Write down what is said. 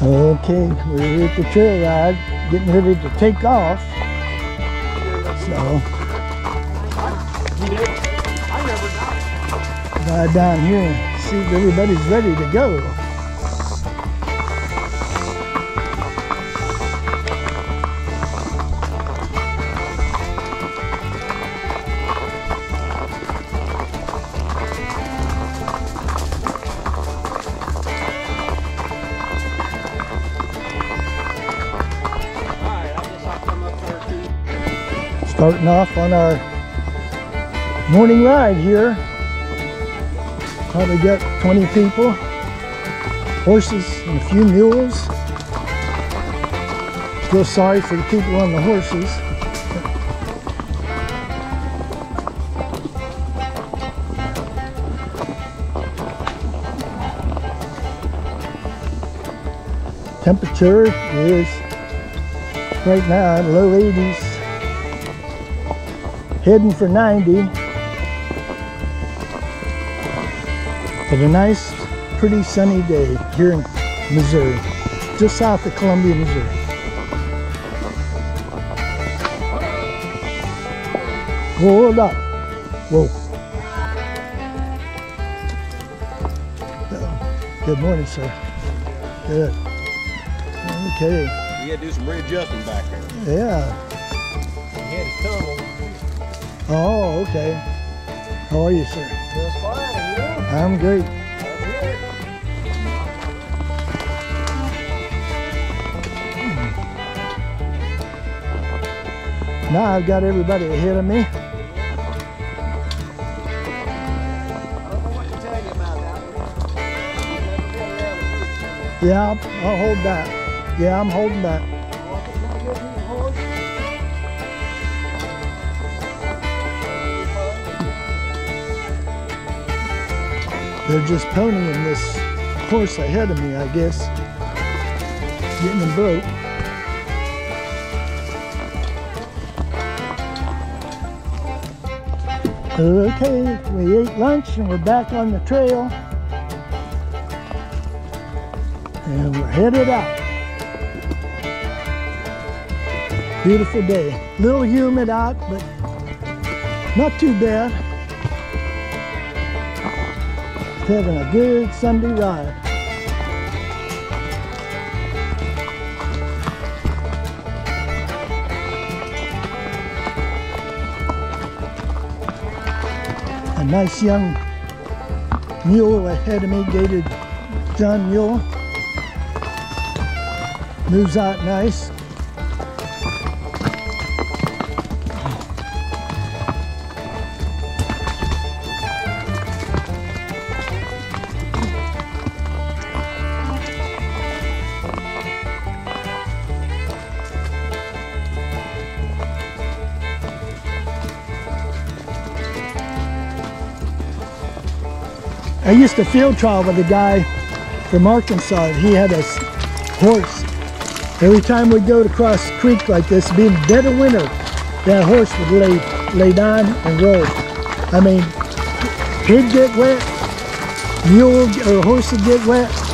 Okay, we're at the trail ride, getting ready to take off. So, ride down here and see if everybody's ready to go. Starting off on our morning ride here. Probably got 20 people, horses and a few mules. Feel sorry for the people on the horses. Temperature is right now low 80s heading for 90. But a nice, pretty sunny day here in Missouri, just south of Columbia, Missouri. Hold up. Whoa. Good morning, sir. Good. Okay. We had to do some readjusting back there. Yeah. We had. Oh, okay. How are you, sir? Just fine, you? I'm great. Hmm. Now I've got everybody ahead of me. I don't know what to tell you about that. I've never been around a Yeah, I'll, I'll hold back. Yeah, I'm holding back. They're just ponying this horse ahead of me, I guess. Getting him broke. Okay, we ate lunch and we're back on the trail. And we're headed out. Beautiful day. Little humid out, but not too bad. Having a good Sunday ride. A nice young mule ahead of me, gaited John Mule. Moves out nice. I used to field trial with a guy from Arkansas. He had a horse. Every time we'd go to cross creek like this, being dead of winter, that horse would lay lay down and roll. I mean, he'd get wet, mule or horse would get wet,